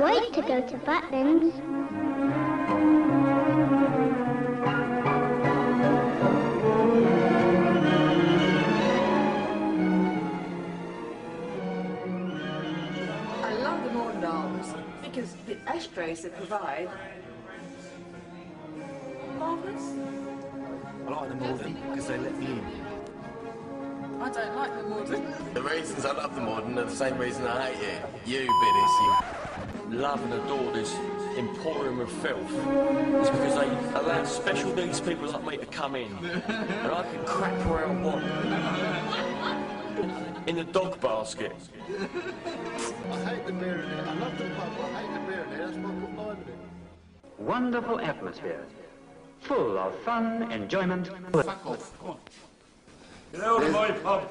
to go to Butlins. I love the Morden Arms because the ashtrays they provide marvellous. I like the Morden because they let me in. I don't like the Morden. The reasons I love the Morden are the same reason I hate it. You, Biddiss, you love and adore this emporium of filth. is because they allow special needs people like me to come in. And I can crap where I want. In the dog basket. I hate the beer in there. I love the pub, but I hate the beer in there. That's why I put lime in it. Wonderful atmosphere, full of fun, enjoyment. Fuck off. Come on. Get out of my pub.